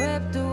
swept away.